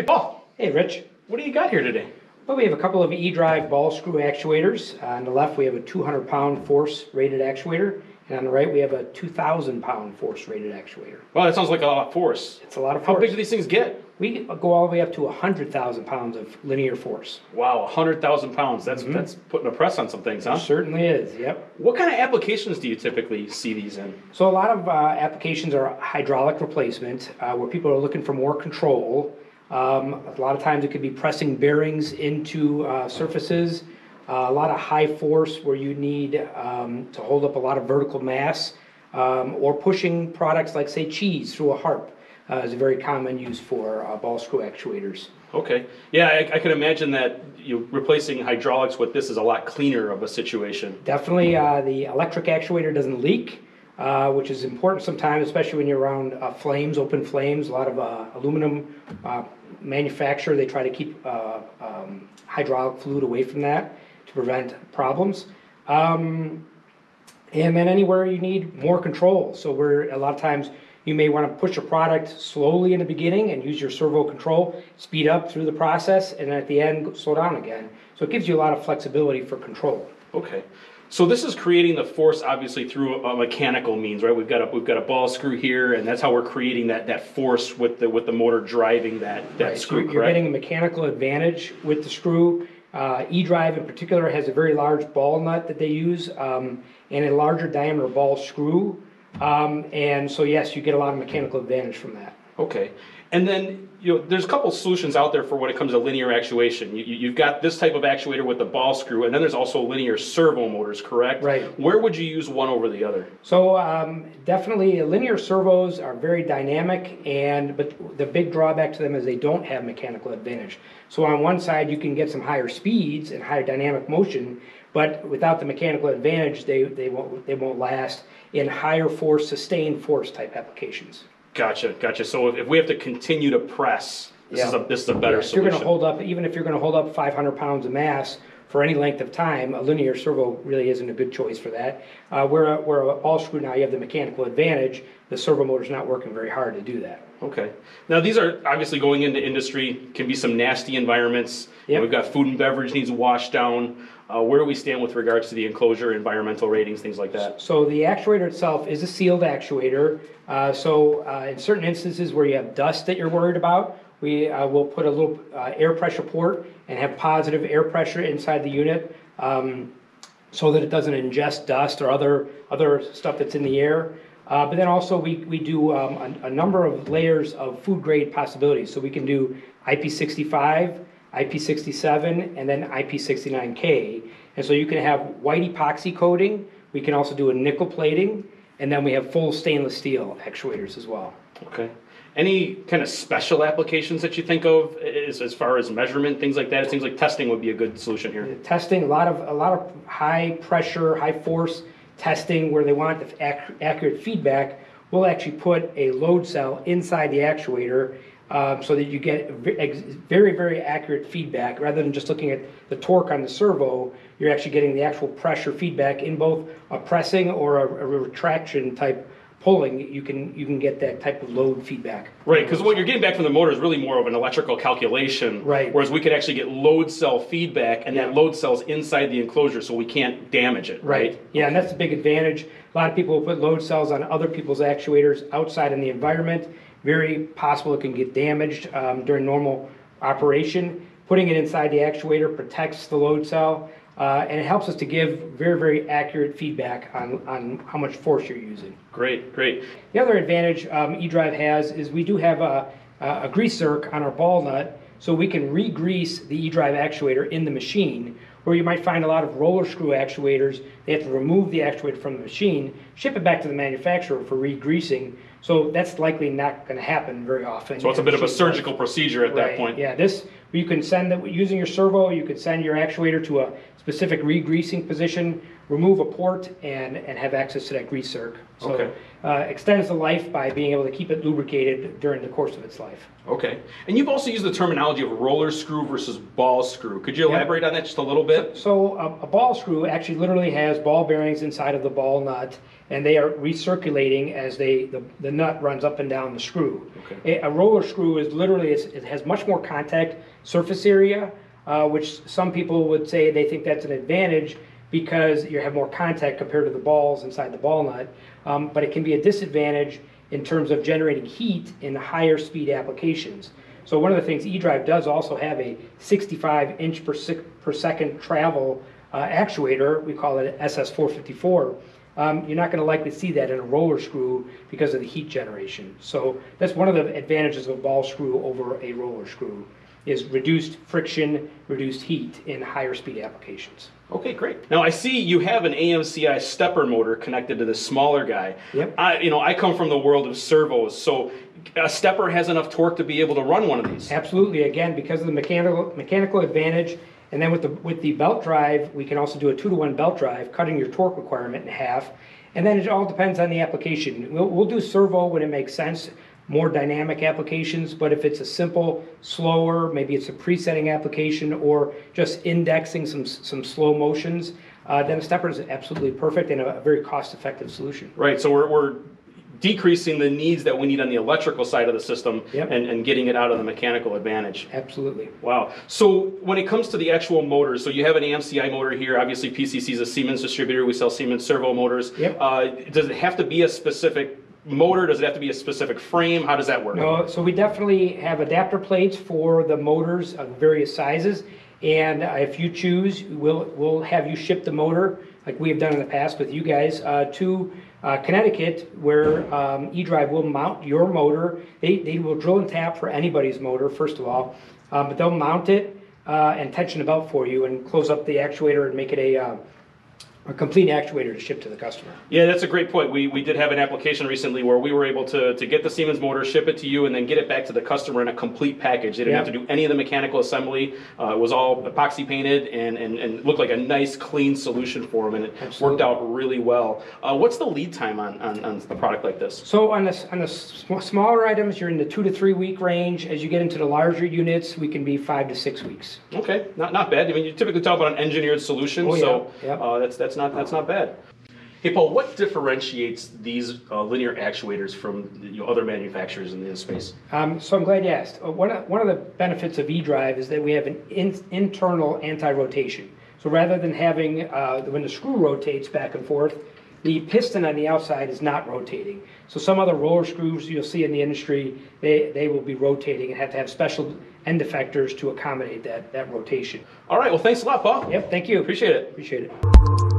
Hey, Paul, Hey, Rich. what do you got here today? Well, we have a couple of E-Drive ball screw actuators. Uh, on the left, we have a 200-pound force-rated actuator, and on the right, we have a 2,000-pound force-rated actuator. Well, that sounds like a lot of force. It's a lot of force. How big do these things get? We go all the way up to 100,000 pounds of linear force. Wow, 100,000 pounds. That's that's putting a press on some things, huh? Certainly is, yep. What kind of applications do you typically see these in? So a lot of uh, applications are hydraulic replacement, uh, where people are looking for more control. Um, a lot of times it could be pressing bearings into uh, surfaces. Uh, a lot of high force where you need um, to hold up a lot of vertical mass, um, or pushing products like say cheese through a harp uh, is a very common use for uh, ball screw actuators. Okay. Yeah, I, I can imagine that you replacing hydraulics with this is a lot cleaner of a situation. Definitely, uh, the electric actuator doesn't leak, uh, which is important sometimes, especially when you're around uh, flames, open flames. A lot of uh, aluminum uh, manufacturer, they try to keep uh, um, hydraulic fluid away from that to prevent problems. Um, and then anywhere you need more control. So we're, a lot of times, you may want to push a product slowly in the beginning and use your servo control, speed up through the process, and at the end, slow down again. So it gives you a lot of flexibility for control. Okay. So this is creating the force obviously through a mechanical means, right? We've got a we've got a ball screw here, and that's how we're creating that that force with the with the motor driving that that Right, so screw. You're correct? getting a mechanical advantage with the screw. Uh, E-Drive in particular has a very large ball nut that they use, um, and a larger diameter ball screw. Um, and so yes, you get a lot of mechanical advantage from that. Okay, and then, you know, there's a couple solutions out there for when it comes to linear actuation. You, you've got this type of actuator with the ball screw, and then there's also linear servo motors, correct? Right. Where would you use one over the other? So um, definitely linear servos are very dynamic and but the big drawback to them is they don't have mechanical advantage. So on one side you can get some higher speeds and higher dynamic motion, but without the mechanical advantage they, they won't they won't last in higher force sustained force type applications. Gotcha, gotcha. So if, if we have to continue to press, this is Yeah. a this is a better if you're solution. gonna hold up even if you're gonna hold up 500 pounds of mass for any length of time, a linear servo really isn't a good choice for that. Uh, where a, where a ball screw now you have the mechanical advantage, the servo motor's not working very hard to do that. Okay. Now these are obviously going into industry. Can be some nasty environments. You know, Yep. We've got food and beverage needs washed down. Uh, where do we stand with regards to the enclosure, environmental ratings, things like that? So the actuator itself is a sealed actuator. Uh, so uh, in certain instances where you have dust that you're worried about, we uh, will put a little uh, air pressure port and have positive air pressure inside the unit um, so that it doesn't ingest dust or other other stuff that's in the air. Uh, but then also we, we do um, a, a number of layers of food grade possibilities. So we can do IP65, IP67, and then IP69K. And so you can have white epoxy coating. We can also do a nickel plating, and then we have full stainless steel actuators as well. Okay. Any kind of special applications that you think of as, as far as measurement, things like that? It seems like testing would be a good solution here. Testing a lot of a lot of high pressure, high force testing where they want the ac- accurate feedback. We'll actually put a load cell inside the actuator um, so that you get very very accurate feedback rather than just looking at the torque on the servo. You're actually getting the actual pressure feedback in both a pressing or a, a retraction type pulling. You can you can get that type of load feedback. Right, because what you're getting back from the motor is really more of an electrical calculation. Right. Whereas we could actually get load cell feedback, and that Yeah. load cell's inside the enclosure, so we can't damage it. Right. Right, yeah, and that's a big advantage. A lot of people will put load cells on other people's actuators outside in the environment. Very possible it can get damaged um, during normal operation. Putting it inside the actuator protects the load cell, uh, and it helps us to give very, very accurate feedback on, on how much force you're using. Great, great. The other advantage um, eDrive has is we do have a, a grease zerk on our ball nut, so we can re-grease the eDrive actuator in the machine. Where you might find a lot of roller screw actuators, they have to remove the actuator from the machine, ship it back to the manufacturer for re-greasing. So that's likely not going to happen very often. So it's a bit of a surgical procedure at that point. Yeah, this, you can send, it using your servo, you could send your actuator to a specific re-greasing position, remove a port, and, and have access to that grease zerk. So, Okay. uh, extends the life by being able to keep it lubricated during the course of its life. Okay. And you've also used the terminology of roller screw versus ball screw. Could you elaborate on that just a little bit? So a, a ball screw actually literally has ball bearings inside of the ball nut, and they are recirculating as they, the, the nut runs up and down the screw. Okay. A, a roller screw is literally, it's- it has much more contact surface area, uh, which some people would say they think that's an advantage because you have more contact compared to the balls inside the ball nut. Um, but it can be a disadvantage in terms of generating heat in higher speed applications. So one of the things eDrive does also have a 65 inch per, per second travel uh, actuator. We call it SS454. Um, you're not going to likely see that in a roller screw because of the heat generation. So that's one of the advantages of a ball screw over a roller screw is reduced friction, reduced heat in higher speed applications. Okay, great. Now I see you have an AMCI stepper motor connected to this smaller guy. Yep. I, you know, I come from the world of servos, so a stepper has enough torque to be able to run one of these. Absolutely, again, because of the mechanical, mechanical advantage, and then with the, with the belt drive, we can also do a two to one belt drive, cutting your torque requirement in half. And then it all depends on the application. We'll, we'll do servo when it makes sense, more dynamic applications, but if it's a simple, slower, maybe it's a presetting application or just indexing some, some slow motions, uh, then a stepper is absolutely perfect and a, very cost-effective solution. Right, so we're, we're decreasing the needs that we need on the electrical side of the system Yep. and, and getting it out of the mechanical advantage. Absolutely. Wow. So when it comes to the actual motors, so you have an AMCI motor here. Obviously, PCC is a Siemens distributor. We sell Siemens servo motors. Yep. Uh, does it have to be a specific motor? Does it have to be a specific frame? How does that work? No, so we definitely have adapter plates for the motors of various sizes. And uh, if you choose, we'll, we'll have you ship the motor, like we have done in the past with you guys, uh, to uh, Connecticut, where um, eDrive will mount your motor. They, they will drill and tap for anybody's motor, first of all, um, but they'll mount it uh, and tension the belt for you and close up the actuator and make it a, uh, a complete actuator to ship to the customer. Yeah, that's a great point. We, we did have an application recently where we were able to, to get the Siemens motor, ship it to you, and then get it back to the customer in a complete package. They didn't have to do any of the mechanical assembly. Uh, it was all epoxy painted and, and, and looked like a nice, clean solution for them, and it worked out really well. Uh, what's the lead time on, on, on a product like this? So on the, on the sm- smaller items, you're in the two to three week range. As you get into the larger units, we can be five to six weeks. Okay, not, not bad. I mean, you typically talk about an engineered solution, Oh, yeah. so Yep. uh, that's, that's, not, that's not bad. Hey, Paul, what differentiates these uh, linear actuators from you know, other manufacturers in the space? Um, so I'm glad you asked. Uh, One of, one of the benefits of eDrive is that we have an in, internal anti-rotation. So rather than having, uh, when the screw rotates back and forth, the piston on the outside is not rotating. So some other roller screws you'll see in the industry, they, they will be rotating and have to have special end effectors to accommodate that, that rotation. All right, well, thanks a lot, Paul. Yep, thank you. Appreciate it. Appreciate it.